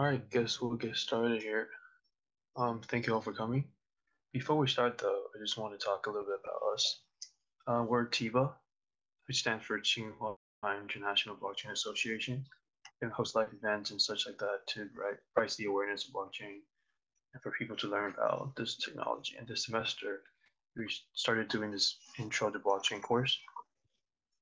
All right, guess we'll get started here. Um, thank you all for coming. Before we start, though, I just want to talk a little bit about us. Uh, we're TIBA, which stands for Tsinghua International Blockchain Association, and host live events and such like that to raise the awareness of blockchain and for people to learn about this technology. And this semester, we started doing this intro to blockchain course.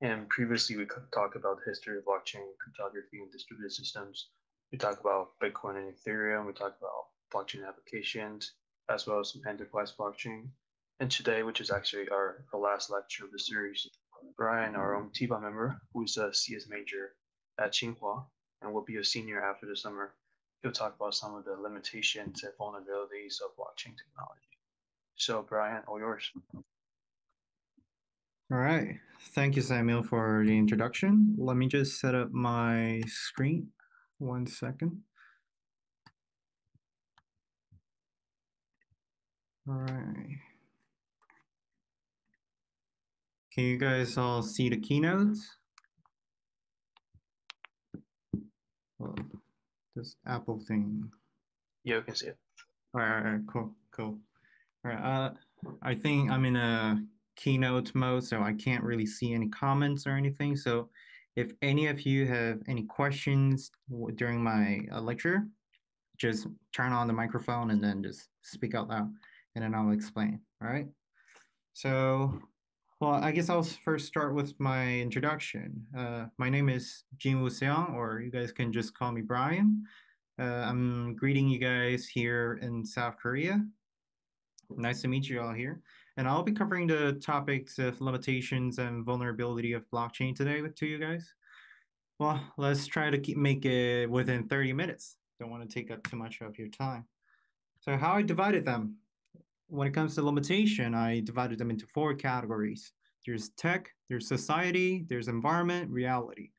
And previously, we talked about the history of blockchain, cryptography, and distributed systems we talk about Bitcoin and Ethereum. We talk about blockchain applications, as well as some enterprise blockchain. And today, which is actually our, our last lecture of the series, Brian, our own TIBA member, who's a CS major at Tsinghua and will be a senior after the summer, he'll talk about some of the limitations and vulnerabilities of blockchain technology. So, Brian, all yours. All right. Thank you, Samuel, for the introduction. Let me just set up my screen. One second. All right. Can you guys all see the keynotes? Well, this Apple thing. Yeah, we can see it. All right, all right, cool, cool. All right, uh, I think I'm in a keynote mode, so I can't really see any comments or anything. So if any of you have any questions during my uh, lecture, just turn on the microphone and then just speak out loud and then I'll explain, all right? So, well, I guess I'll first start with my introduction. Uh, my name is Jinwoo Seong, or you guys can just call me Brian. Uh, I'm greeting you guys here in South Korea. Nice to meet you all here. And I'll be covering the topics of limitations and vulnerability of blockchain today with to you guys. Well, let's try to keep make it within 30 minutes. Don't want to take up too much of your time. So how I divided them. When it comes to limitation, I divided them into four categories. There's tech, there's society, there's environment, reality.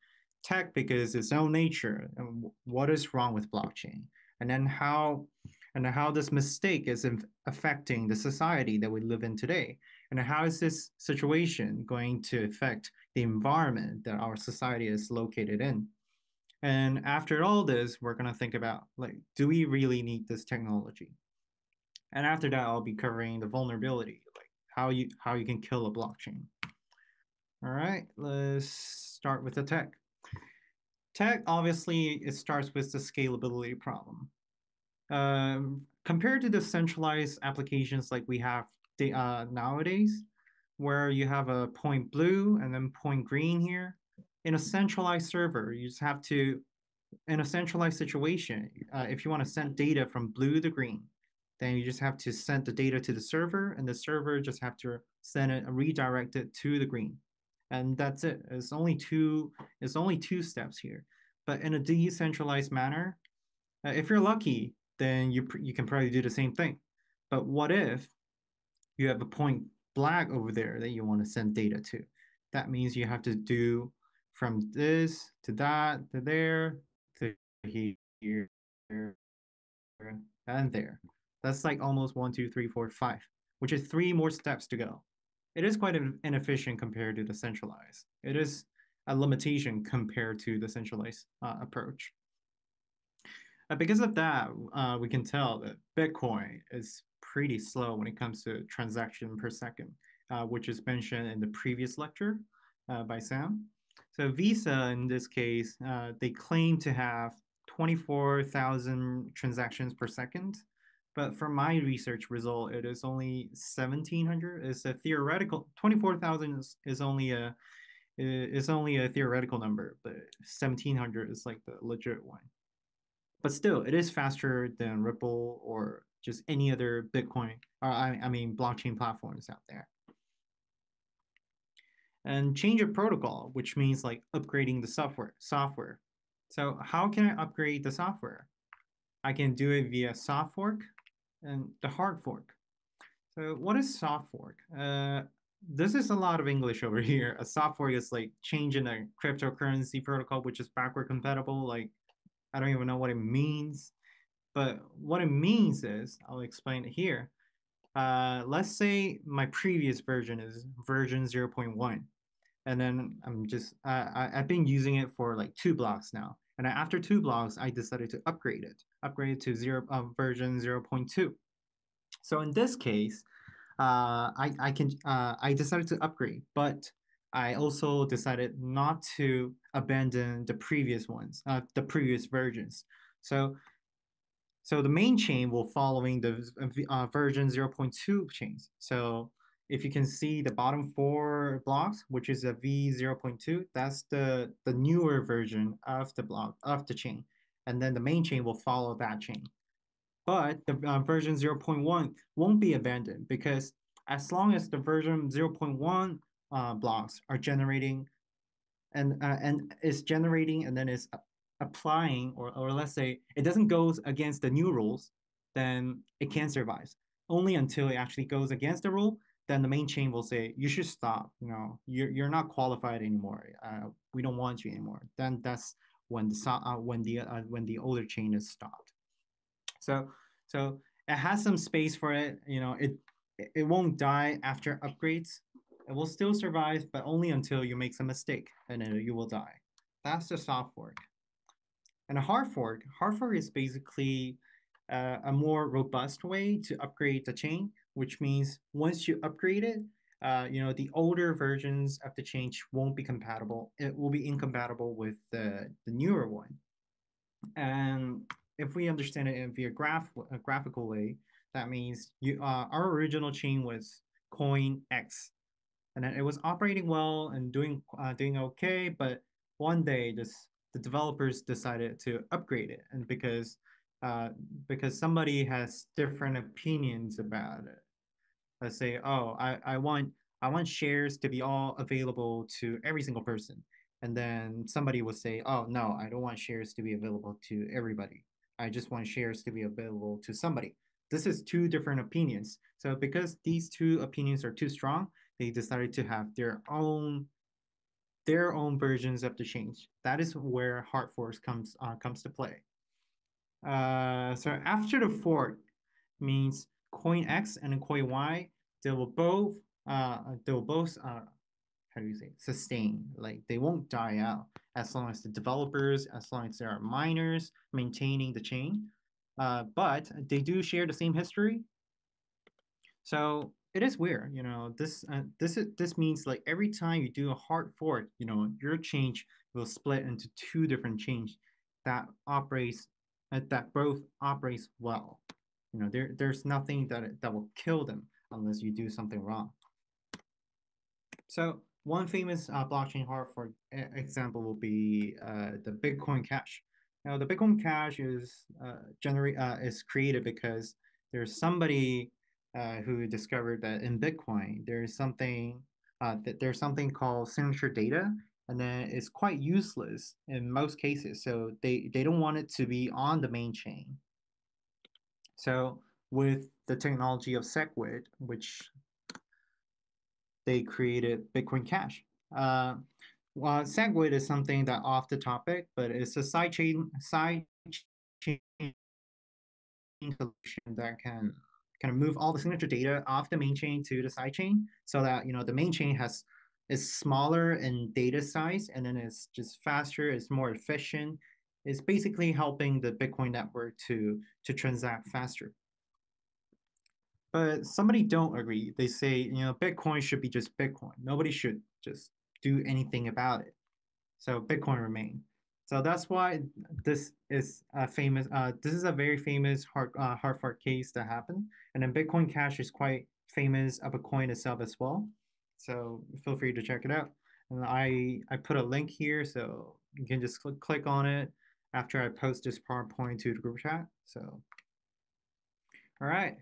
Tech because its own nature and what is wrong with blockchain. And then how and how this mistake is affecting the society that we live in today. And how is this situation going to affect the environment that our society is located in? And after all this we're going to think about like do we really need this technology? And after that i'll be covering the vulnerability like how you how you can kill a blockchain. All right let's start with the tech. Tech obviously it starts with the scalability problem um, compared to the centralized applications like we have uh, nowadays, where you have a point blue and then point green here, in a centralized server, you just have to, in a centralized situation, uh, if you want to send data from blue to green, then you just have to send the data to the server and the server just have to send it, redirect it to the green. And that's it. It's only two, it's only two steps here. But in a decentralized manner, uh, if you're lucky, then you you can probably do the same thing. But what if you have a point black over there that you want to send data to? That means you have to do from this to that to there to here and there. That's like almost one, two, three, four, five, which is three more steps to go. It is quite inefficient compared to the centralized. It is a limitation compared to the centralized uh, approach. Uh, because of that, uh, we can tell that Bitcoin is pretty slow when it comes to transaction per second, uh, which is mentioned in the previous lecture uh, by Sam. So Visa, in this case, uh, they claim to have 24,000 transactions per second. But from my research result, it is only 1,700. It's a theoretical, 24,000 is, is only a is only a theoretical number, but 1,700 is like the legit one but still, it is faster than Ripple or just any other Bitcoin, or I, I mean, blockchain platforms out there. And change of protocol, which means like upgrading the software. Software. So how can I upgrade the software? I can do it via soft fork and the hard fork. So what is soft fork? Uh, this is a lot of English over here. A soft fork is like changing a cryptocurrency protocol, which is backward compatible, like I don't even know what it means. But what it means is, I'll explain it here. Uh, let's say my previous version is version 0.1. And then I'm just, uh, I, I've been using it for like two blocks now. And after two blocks, I decided to upgrade it, upgrade it to zero uh, version 0.2. So in this case, uh, I, I can uh, I decided to upgrade, but I also decided not to abandon the previous ones, uh, the previous versions. So so the main chain will following the uh, version 0.2 chains. So if you can see the bottom four blocks, which is a V0.2, that's the, the newer version of the block of the chain. And then the main chain will follow that chain. But the uh, version 0.1 won't be abandoned because as long as the version 0.1 uh, blocks are generating and uh, and is generating and then is applying or, or let's say it doesn't go against the new rules, then it can survive. Only until it actually goes against the rule, then the main chain will say you should stop. You know, you're you're not qualified anymore. Uh, we don't want you anymore. Then that's when the uh, when the uh, when the older chain is stopped. So so it has some space for it. You know, it it won't die after upgrades. It will still survive, but only until you make some mistake, and then you will die. That's the soft fork. And a hard fork, hard fork is basically uh, a more robust way to upgrade the chain, which means once you upgrade it, uh, you know, the older versions of the chain won't be compatible. It will be incompatible with the, the newer one. And if we understand it in via graph a graphical way, that means you uh, our original chain was coin X, and it was operating well and doing uh, doing okay. But one day, just the developers decided to upgrade it, and because uh, because somebody has different opinions about it. Let's say, oh, I, I want I want shares to be all available to every single person. And then somebody will say, oh, no, I don't want shares to be available to everybody. I just want shares to be available to somebody. This is two different opinions. So because these two opinions are too strong, they decided to have their own their own versions of the change. That is where hard forks comes uh, comes to play. Uh, so after the fork means coin X and coin Y, they will both uh, they will both uh, how do you say sustain like they won't die out as long as the developers as long as there are miners maintaining the chain uh, but they do share the same history so it is weird, you know. This uh, this is this means like every time you do a hard fork, you know, your change will split into two different change that operates uh, that both operates well. You know, there there's nothing that that will kill them unless you do something wrong. So one famous uh, blockchain hard fork example will be uh, the Bitcoin Cash. Now, the Bitcoin Cash is uh, generate uh, is created because there's somebody uh, who discovered that in Bitcoin there's something uh, that there's something called signature data, and then it's quite useless in most cases. So they they don't want it to be on the main chain. So with the technology of SegWit, which they created Bitcoin Cash. Uh, well, SegWit is something that off the topic, but it's a side chain side chain solution that can kind of move all the signature data off the main chain to the side chain so that you know the main chain has is smaller in data size and then it's just faster it's more efficient. It's basically helping the bitcoin network to to transact faster. But somebody don't agree. They say you know bitcoin should be just bitcoin. Nobody should just do anything about it. So bitcoin remain so that's why this is a famous. Uh, this is a very famous hard uh, hard fork case that happened, and then Bitcoin Cash is quite famous of a coin itself as well. So feel free to check it out. And I I put a link here, so you can just click click on it after I post this PowerPoint to the group chat. So, all right.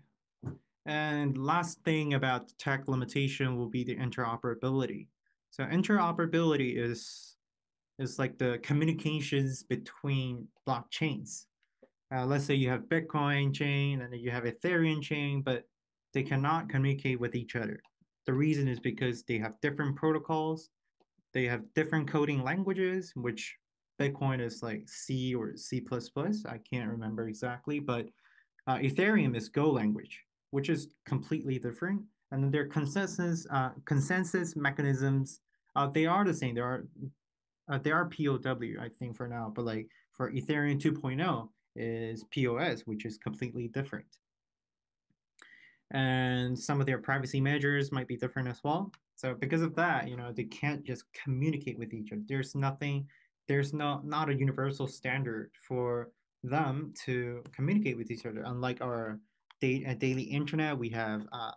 And last thing about tech limitation will be the interoperability. So interoperability is is like the communications between blockchains. Uh, let's say you have Bitcoin chain and you have Ethereum chain, but they cannot communicate with each other. The reason is because they have different protocols, they have different coding languages, which Bitcoin is like C or C++. I can't remember exactly, but uh, Ethereum is Go language, which is completely different. And then their consensus uh, consensus mechanisms, uh, they are the same. There are uh, they are POW, I think, for now. But like for Ethereum 2.0 is POS, which is completely different. And some of their privacy measures might be different as well. So because of that, you know, they can't just communicate with each other. There's nothing, there's not not a universal standard for them to communicate with each other. Unlike our da- uh, daily internet, we have uh,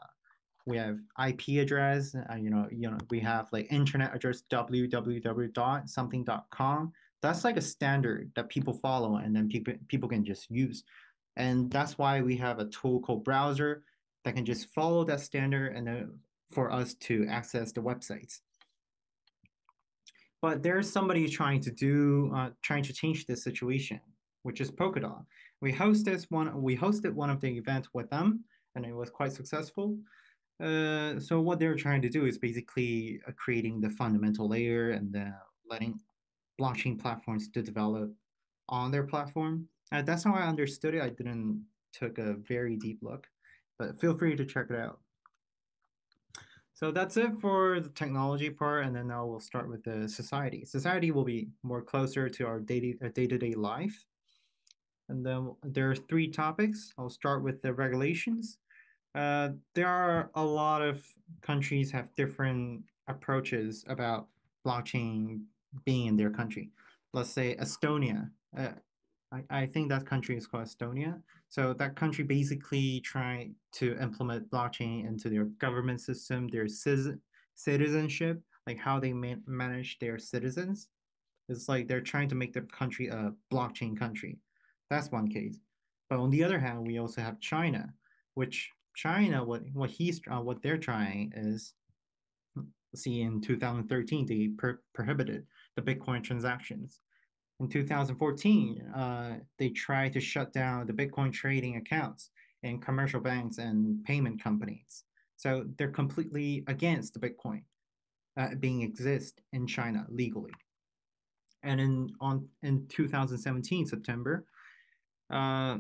we have IP address. Uh, you know, you know, we have like internet address www.something.com. That's like a standard that people follow, and then people people can just use. And that's why we have a tool called browser that can just follow that standard and then for us to access the websites. But there's somebody trying to do, uh, trying to change this situation, which is Polkadot. We hosted one, we hosted one of the events with them, and it was quite successful. Uh, so what they're trying to do is basically uh, creating the fundamental layer and then letting blockchain platforms to develop on their platform. Uh, that's how I understood it. I didn't took a very deep look, but feel free to check it out. So that's it for the technology part, and then now we'll start with the society. Society will be more closer to our day to day life. And then there are three topics. I'll start with the regulations. Uh, there are a lot of countries have different approaches about blockchain being in their country. Let's say Estonia. Uh, I, I think that country is called Estonia. So that country basically trying to implement blockchain into their government system, their citizenship, like how they man- manage their citizens. It's like they're trying to make their country a blockchain country. That's one case. But on the other hand, we also have China, which China, what what he's uh, what they're trying is, see, in 2013 they per- prohibited the Bitcoin transactions in 2014, uh, they tried to shut down the Bitcoin trading accounts in commercial banks and payment companies. So they're completely against the Bitcoin uh, being exist in China legally. And in on in 2017 September, uh,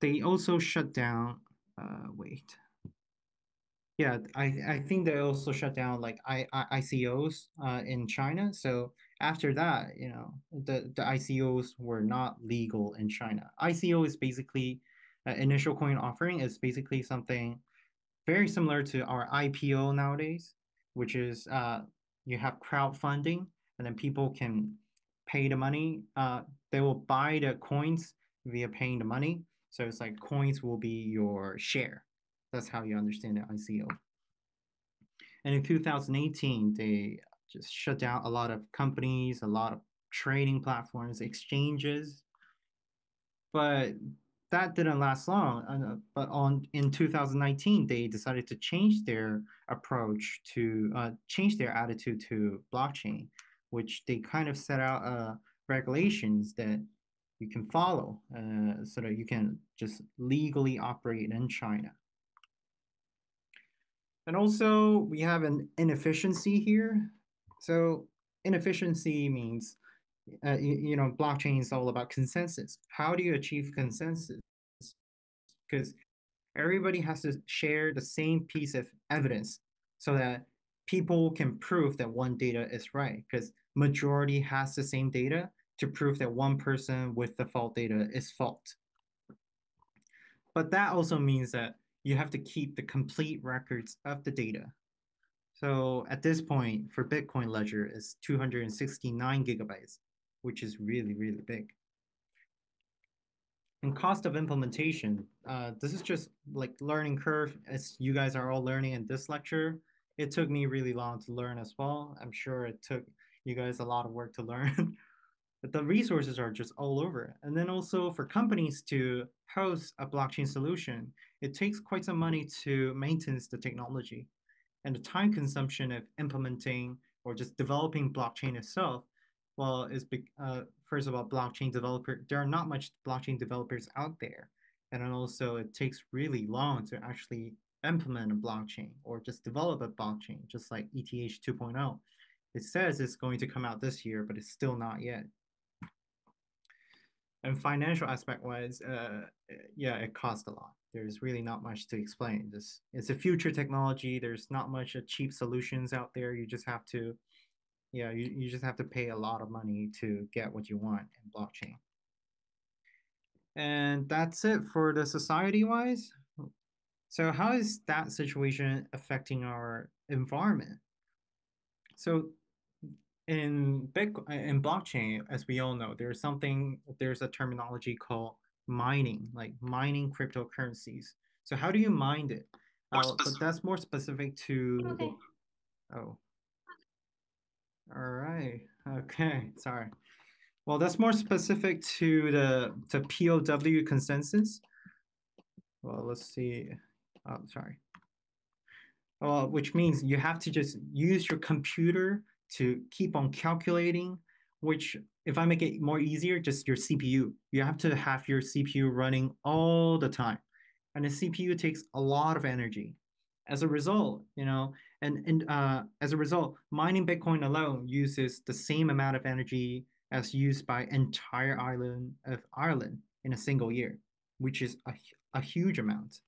they also shut down. Uh, wait, yeah, I, I think they also shut down like I, I ICOs uh, in China. So after that, you know, the, the ICOs were not legal in China. ICO is basically uh, initial coin offering is basically something very similar to our IPO nowadays, which is uh, you have crowdfunding and then people can pay the money. Uh, they will buy the coins via paying the money. So it's like coins will be your share that's how you understand the ICO. And in 2018, they just shut down a lot of companies, a lot of trading platforms, exchanges. But that didn't last long. Uh, but on in 2019, they decided to change their approach to uh, change their attitude to blockchain, which they kind of set out uh, regulations that you can follow uh, so that you can just legally operate in China. And also we have an inefficiency here. So inefficiency means, uh, you, you know, blockchain is all about consensus. How do you achieve consensus? Because everybody has to share the same piece of evidence so that people can prove that one data is right because majority has the same data to prove that one person with the fault data is fault. But that also means that you have to keep the complete records of the data. So at this point, for Bitcoin Ledger, is 269 gigabytes, which is really, really big. And cost of implementation, uh, this is just like learning curve as you guys are all learning in this lecture. It took me really long to learn as well. I'm sure it took you guys a lot of work to learn. but the resources are just all over. And then also for companies to host a blockchain solution, it takes quite some money to maintain the technology. And the time consumption of implementing or just developing blockchain itself, well, is uh, first of all, blockchain developer, there are not much blockchain developers out there. And also it takes really long to actually implement a blockchain or just develop a blockchain, just like ETH 2.0. It says it's going to come out this year, but it's still not yet and financial aspect wise, uh, yeah, it costs a lot. There's really not much to explain. This it's a future technology. There's not much cheap solutions out there. You just have to, yeah, you, you just have to pay a lot of money to get what you want in blockchain. And that's it for the society wise. So, how is that situation affecting our environment? So, in Bitcoin, in blockchain, as we all know, there's something, there's a terminology called mining, like mining cryptocurrencies. So, how do you mine it? Uh, but that's more specific to okay. Oh. All right. Okay. Sorry. Well, that's more specific to the to POW consensus. Well, let's see. Oh, sorry. Well, which means you have to just use your computer to keep on calculating, which if I make it more easier, just your CPU. You have to have your CPU running all the time. And the CPU takes a lot of energy. As a result, you know, and, and uh, as a result, mining Bitcoin alone uses the same amount of energy as used by entire island of Ireland in a single year, which is a, a huge amount.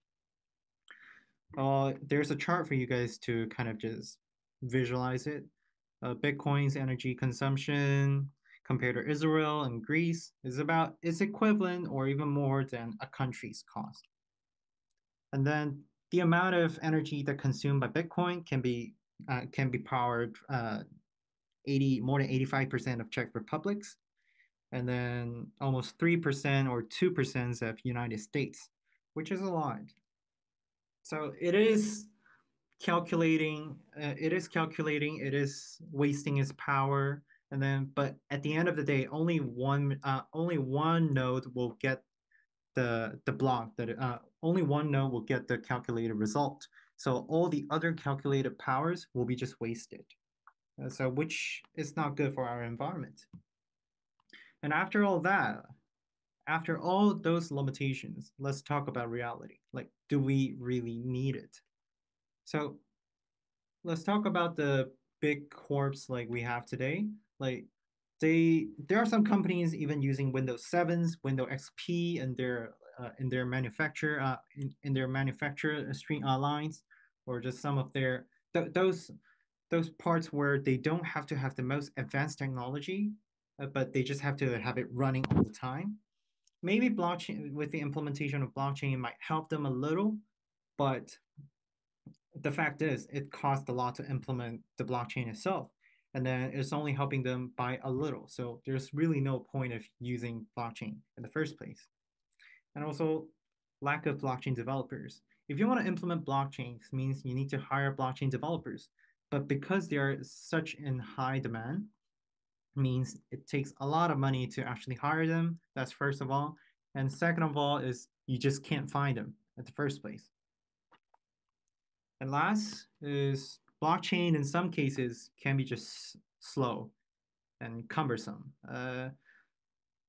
Uh, there's a chart for you guys to kind of just visualize it. Uh, Bitcoin's energy consumption compared to Israel and Greece is about is equivalent or even more than a country's cost. And then the amount of energy that consumed by Bitcoin can be uh, can be powered uh, 80 more than 85% of Czech Republics, and then almost 3% or 2% of United States, which is a lot. So it is calculating, uh, it is calculating, it is wasting its power, and then but at the end of the day, only one uh, only one node will get the the block that uh, only one node will get the calculated result. So all the other calculated powers will be just wasted. Uh, so which is not good for our environment. And after all that, after all those limitations, let's talk about reality. Like, do we really need it? So let's talk about the big corps like we have today. Like they, there are some companies even using Windows 7s, Windows XP in their uh, in their manufacture uh, in, in their manufacturer stream uh, lines, or just some of their th- those those parts where they don't have to have the most advanced technology, uh, but they just have to have it running all the time. Maybe blockchain with the implementation of blockchain might help them a little, but the fact is it costs a lot to implement the blockchain itself. And then it's only helping them by a little. So there's really no point of using blockchain in the first place. And also lack of blockchain developers. If you want to implement blockchains, means you need to hire blockchain developers but because they are such in high demand, means it takes a lot of money to actually hire them. That's first of all. And second of all is you just can't find them at the first place. And last is blockchain in some cases can be just slow and cumbersome. Uh,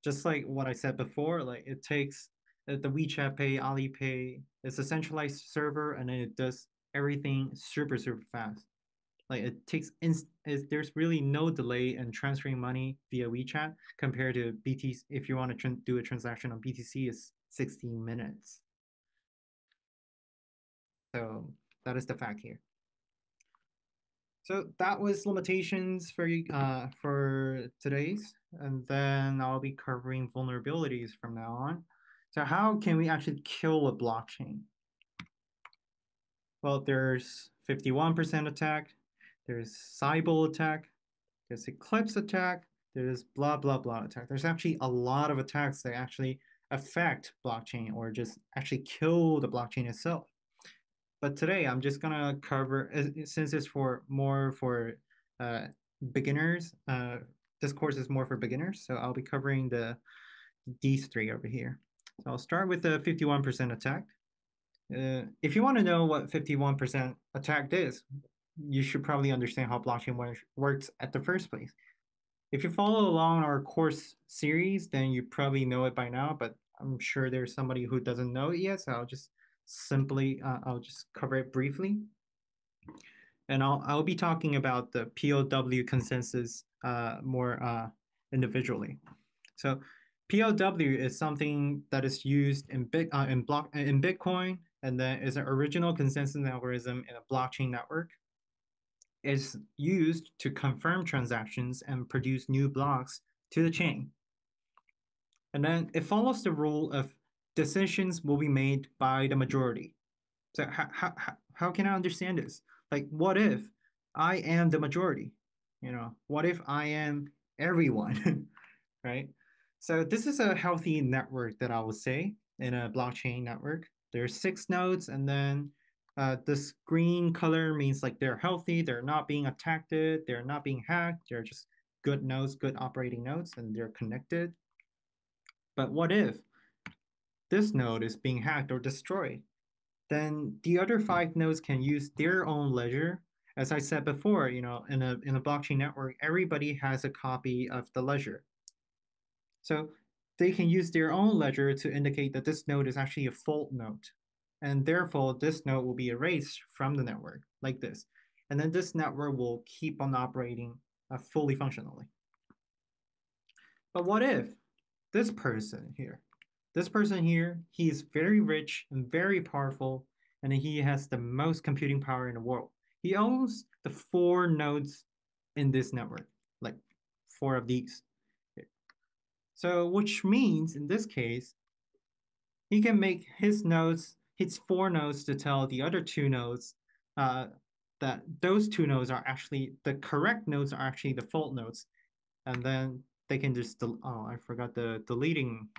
just like what I said before, like it takes uh, the WeChat Pay, Alipay, it's a centralized server and it does everything super, super fast. Like it takes inst- there's really no delay in transferring money via WeChat compared to BTC. If you want to tr- do a transaction on BTC, is 16 minutes. So that is the fact here. So that was limitations for uh, for today's, and then I'll be covering vulnerabilities from now on. So how can we actually kill a blockchain? Well, there's 51% attack, there's Sybil attack, there's Eclipse attack, there's blah, blah, blah attack. There's actually a lot of attacks that actually affect blockchain or just actually kill the blockchain itself. But today I'm just gonna cover, since it's for more for uh, beginners, uh, this course is more for beginners, so I'll be covering the these three over here. So I'll start with the 51% attack. Uh, if you want to know what 51% attack is, you should probably understand how blockchain works at the first place. If you follow along our course series, then you probably know it by now, but I'm sure there's somebody who doesn't know it yet, so I'll just simply, uh, I'll just cover it briefly. And I'll, I'll be talking about the POW consensus uh, more uh, individually. So POW is something that is used in, bit, uh, in, block, in Bitcoin, and then is an original consensus algorithm in a blockchain network is used to confirm transactions and produce new blocks to the chain. And then it follows the rule of decisions will be made by the majority. So how, how, how can I understand this? Like, what if I am the majority? You know, what if I am everyone, right? So this is a healthy network that I would say in a blockchain network. There's six nodes, and then uh, this green color means like they're healthy, they're not being attacked, they're not being hacked, they're just good nodes, good operating nodes, and they're connected. But what if this node is being hacked or destroyed? Then the other five nodes can use their own ledger. As I said before, you know, in a in a blockchain network, everybody has a copy of the ledger. So they can use their own ledger to indicate that this node is actually a fault node. And therefore, this node will be erased from the network like this. And then this network will keep on operating uh, fully functionally. But what if this person here, this person here, he is very rich and very powerful, and he has the most computing power in the world. He owns the four nodes in this network, like four of these. So which means in this case, he can make his nodes, his four nodes to tell the other two nodes uh, that those two nodes are actually, the correct nodes are actually the fault nodes. And then they can just, oh, I forgot the deleting,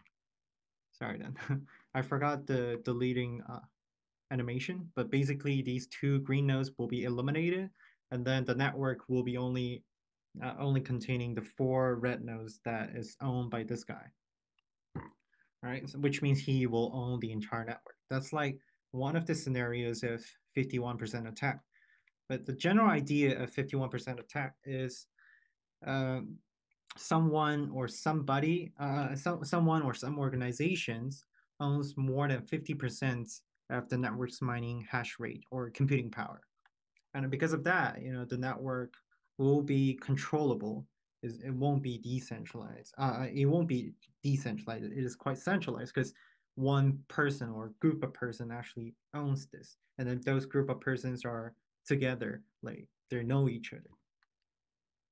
sorry then. I forgot the deleting uh, animation, but basically these two green nodes will be eliminated and then the network will be only uh, only containing the four red nodes that is owned by this guy. Right, so, which means he will own the entire network. That's like one of the scenarios of 51% attack. But the general idea of 51% attack is um, someone or somebody, uh, some, someone or some organizations owns more than 50% of the network's mining hash rate or computing power. And because of that, you know, the network will be controllable. Is it won't be decentralized. Uh, it won't be decentralized. It is quite centralized because one person or group of person actually owns this, and then those group of persons are together, like they know each other.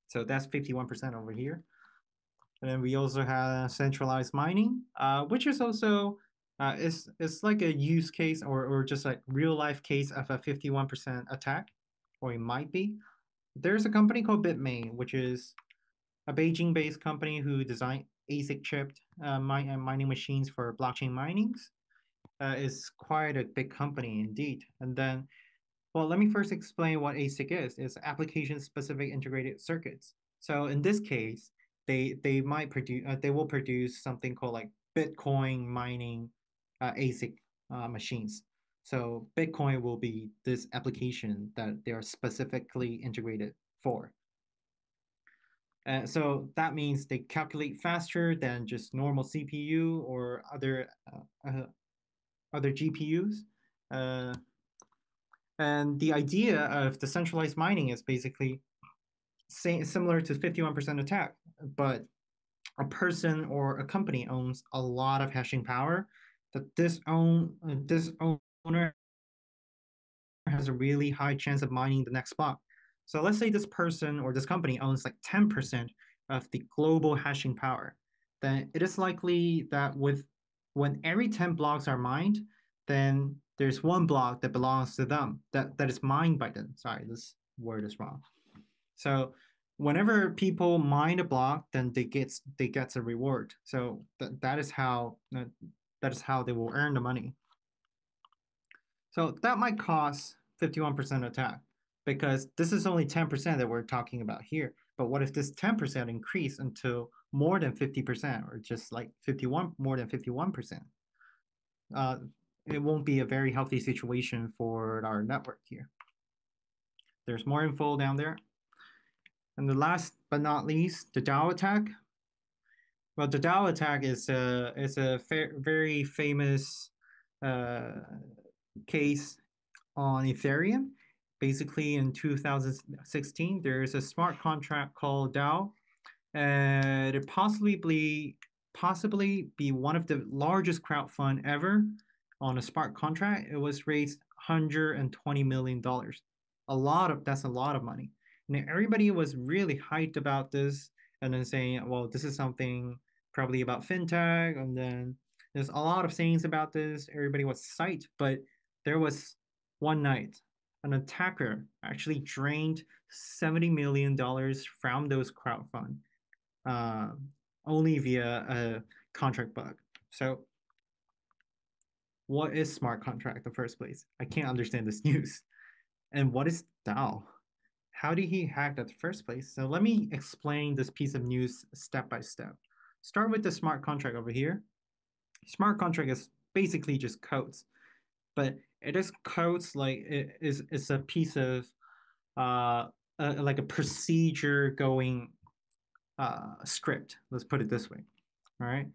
So that's fifty one percent over here. And then we also have centralized mining, uh, which is also uh, it's it's like a use case or or just like real life case of a fifty one percent attack, or it might be there's a company called Bitmain, which is a Beijing-based company who design ASIC chipped uh, mine, uh, mining machines for blockchain minings. Uh, is quite a big company indeed. And then, well, let me first explain what ASIC is. It's application-specific integrated circuits. So in this case, they they might produce uh, they will produce something called like Bitcoin mining uh, ASIC uh, machines. So Bitcoin will be this application that they are specifically integrated for. Uh, so that means they calculate faster than just normal CPU or other uh, uh, other GPUs. Uh, and the idea of decentralized mining is basically say, similar to 51% attack, but a person or a company owns a lot of hashing power that this own this owner has a really high chance of mining the next block. So let's say this person or this company owns like 10% of the global hashing power. Then it is likely that with when every 10 blocks are mined, then there's one block that belongs to them, that, that is mined by them. Sorry, this word is wrong. So whenever people mine a block, then they get they get a reward. So th- that is how that is how they will earn the money. So that might cost 51% attack because this is only 10% that we're talking about here. But what if this 10% increase until more than 50% or just like 51, more than 51%? Uh, it won't be a very healthy situation for our network here. There's more info down there. And the last but not least, the DAO attack. Well, the DAO attack is a, is a fa very famous uh, case on Ethereum. Basically, in 2016, there's a smart contract called DAO, and it possibly be, possibly be one of the largest crowd fund ever on a smart contract. It was raised 120 million dollars. A lot of that's a lot of money. And everybody was really hyped about this and then saying, well, this is something probably about fintech, and then there's a lot of things about this. Everybody was psyched, but there was one night an attacker actually drained $70 million from those crowdfund uh, only via a contract bug. So what is smart contract in the first place? I can't understand this news. And what is DAO? How did he hack that the first place? So let me explain this piece of news step by step. Start with the smart contract over here. Smart contract is basically just codes, but it is codes like it is it's a piece of uh, like a procedure going uh, script. Let's put it this way. All right.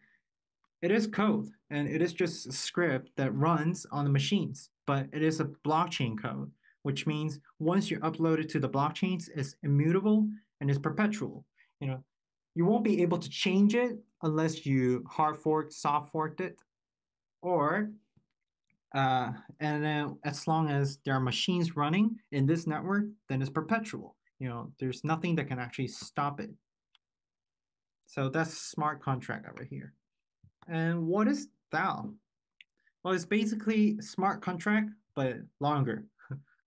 It is code and it is just a script that runs on the machines, but it is a blockchain code, which means once you upload it to the blockchains, it's immutable and it's perpetual. You know, you won't be able to change it unless you hard fork, soft forked it, or uh, and then as long as there are machines running in this network, then it's perpetual. You know, there's nothing that can actually stop it. So that's smart contract over here. And what is DAO? Well, it's basically smart contract, but longer,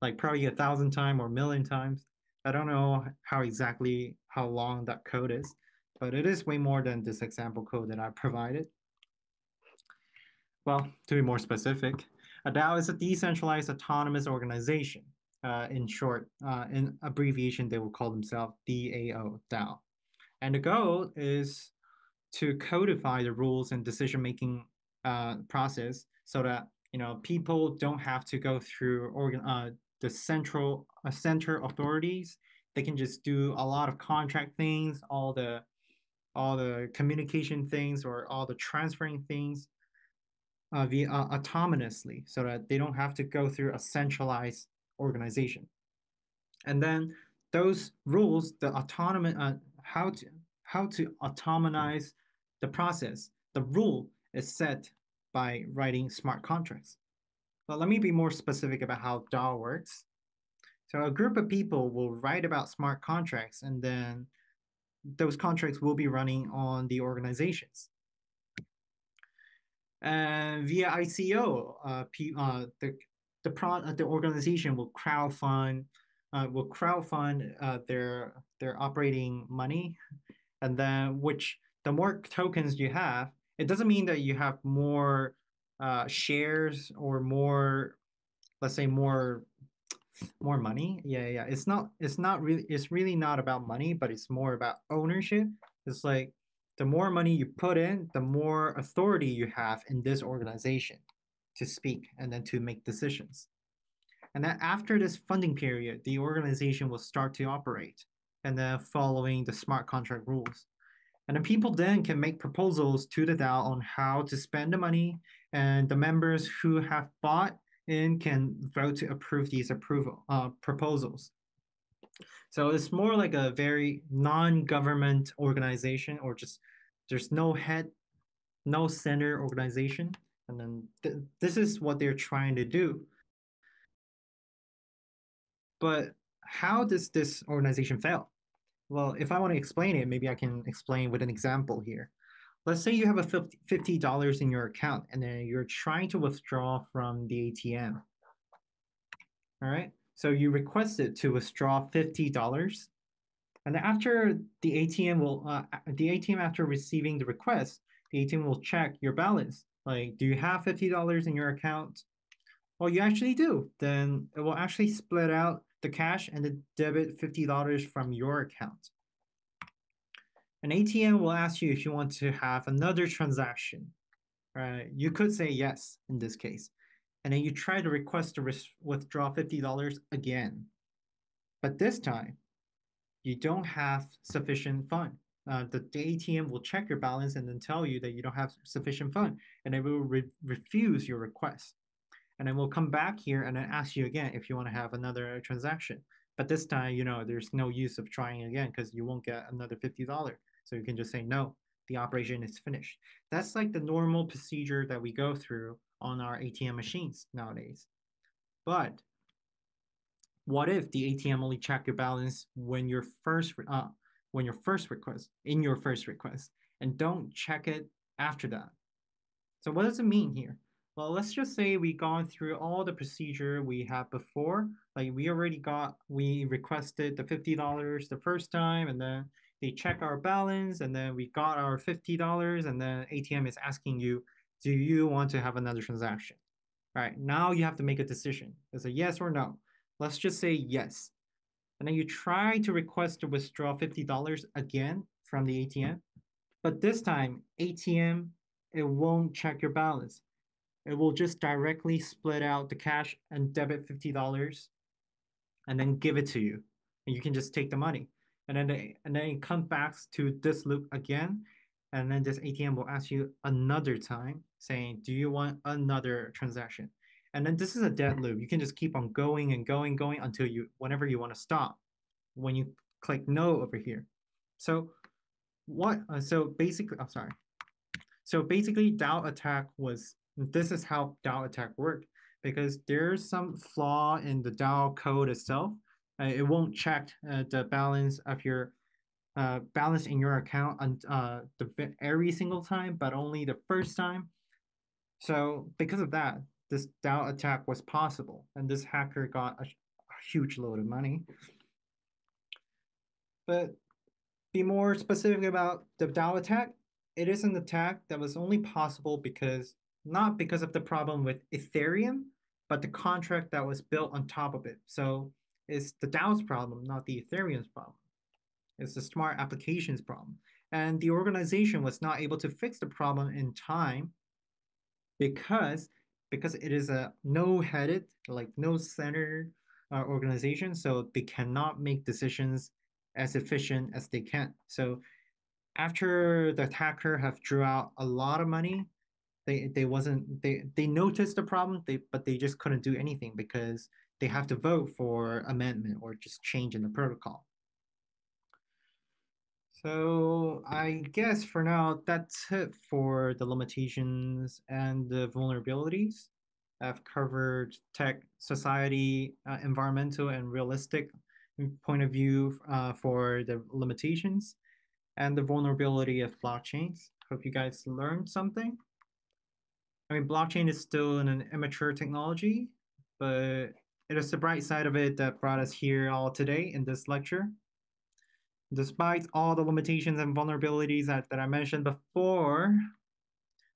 like probably a thousand times or million times. I don't know how exactly how long that code is, but it is way more than this example code that I provided. Well, to be more specific, a DAO is a decentralized autonomous organization. Uh, in short, uh, in abbreviation, they will call themselves DAO, DAO. And the goal is to codify the rules and decision-making uh, process so that you know people don't have to go through organ uh, the central uh, center authorities. They can just do a lot of contract things, all the all the communication things, or all the transferring things uh, via uh, autonomously so that they don't have to go through a centralized organization. And then those rules, the autonomous, uh, how to how to autonomize the process, the rule is set by writing smart contracts. But let me be more specific about how DAO works. So a group of people will write about smart contracts and then those contracts will be running on the organizations. And via ICO, uh, uh, the the pro uh, the organization will crowdfund uh, will crowdfund uh, their their operating money, and then which the more tokens you have, it doesn't mean that you have more uh, shares or more, let's say more more money. Yeah, yeah. It's not it's not really it's really not about money, but it's more about ownership. It's like the more money you put in, the more authority you have in this organization to speak and then to make decisions. And then after this funding period, the organization will start to operate and then following the smart contract rules. And the people then can make proposals to the DAO on how to spend the money, and the members who have bought in can vote to approve these approval uh, proposals. So it's more like a very non-government organization or just there's no head, no center organization. And then th this is what they're trying to do. But how does this organization fail? Well, if I want to explain it, maybe I can explain with an example here. Let's say you have a $50 in your account and then you're trying to withdraw from the ATM. All right. So you requested to withdraw $50. And after the ATM will, uh, the ATM after receiving the request, the ATM will check your balance. Like, do you have $50 in your account? Well, you actually do. Then it will actually split out the cash and the debit $50 from your account. An ATM will ask you if you want to have another transaction. Right? You could say yes in this case and then you try to request to withdraw $50 again. But this time, you don't have sufficient fund. Uh, the, the, ATM will check your balance and then tell you that you don't have sufficient fund, and it will re refuse your request. And then we'll come back here and then ask you again if you want to have another transaction. But this time, you know, there's no use of trying again because you won't get another $50. So you can just say, no, the operation is finished. That's like the normal procedure that we go through on our ATM machines nowadays. But what if the ATM only check your balance when your first uh, when your first request in your first request, and don't check it after that. So what does it mean here? Well, let's just say we gone through all the procedure we had before. Like we already got, we requested the $50 the first time and then they check our balance and then we got our $50 and then ATM is asking you, do you want to have another transaction? All right, now you have to make a decision. It's a yes or no. Let's just say yes. And then you try to request to withdraw $50 again from the ATM. But this time, ATM, it won't check your balance. It will just directly split out the cash and debit $50 and then give it to you. And you can just take the money. And then, they, and then it comes back to this loop again. And then this ATM will ask you another time saying, do you want another transaction? And then this is a dead loop. You can just keep on going and going, going until you, whenever you want to stop. When you click no over here. So what, uh, so basically, I'm oh, sorry. So basically DAO attack was, this is how DAO attack worked because there's some flaw in the DAO code itself. Uh, it won't check uh, the balance of your uh, balance in your account on uh, the every single time, but only the first time. So because of that, this DAO attack was possible, and this hacker got a, a huge load of money. But be more specific about the DAO attack. It is an attack that was only possible because not because of the problem with Ethereum, but the contract that was built on top of it. So it's the DAO's problem, not the Ethereum's problem. It's the smart applications problem. And the organization was not able to fix the problem in time because because it is a no-headed, like no-center uh, organization, so they cannot make decisions as efficient as they can. So after the attacker have drew out a lot of money, they they wasn't they they noticed the problem, they but they just couldn't do anything because they have to vote for amendment or just change in the protocol. So I guess for now, that's it for the limitations and the vulnerabilities. I've covered tech, society, uh, environmental, and realistic point of view uh, for the limitations and the vulnerability of blockchains. Hope you guys learned something. I mean, blockchain is still an immature technology, but it is the bright side of it that brought us here all today in this lecture. Despite all the limitations and vulnerabilities that, that I mentioned before,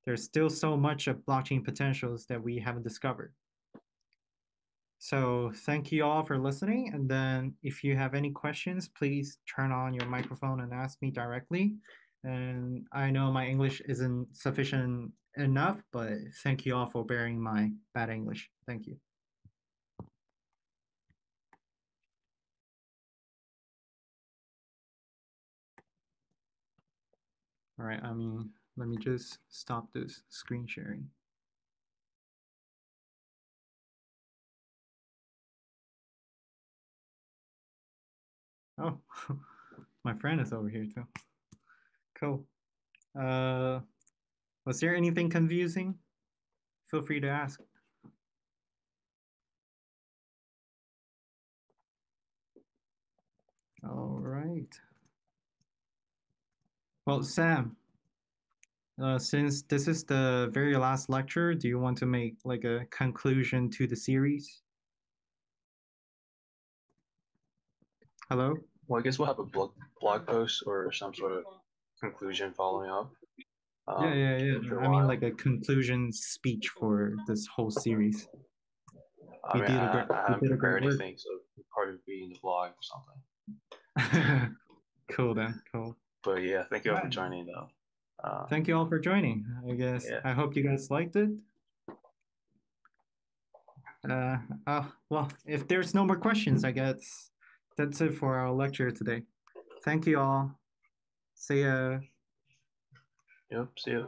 there's still so much of blockchain potentials that we haven't discovered. So thank you all for listening. And then if you have any questions, please turn on your microphone and ask me directly. And I know my English isn't sufficient enough, but thank you all for bearing my bad English. Thank you. All right, I mean, let me just stop this screen sharing. Oh, my friend is over here too. Cool. Uh, was there anything confusing? Feel free to ask. All right. Well, Sam, uh, since this is the very last lecture, do you want to make like a conclusion to the series? Hello? Well, I guess we'll have a blog, blog post or some sort of conclusion following up. Um, yeah, yeah, yeah. I mean, like a conclusion speech for this whole series. I we mean, did I, a, I haven't prepared anything, so probably be in the blog or something. cool, then. Cool. But yeah, thank you all for joining, though. Uh, thank you all for joining. I guess yeah. I hope you guys liked it. Uh, uh, well, if there's no more questions, I guess that's it for our lecture today. Thank you all. See ya. Yep, see ya.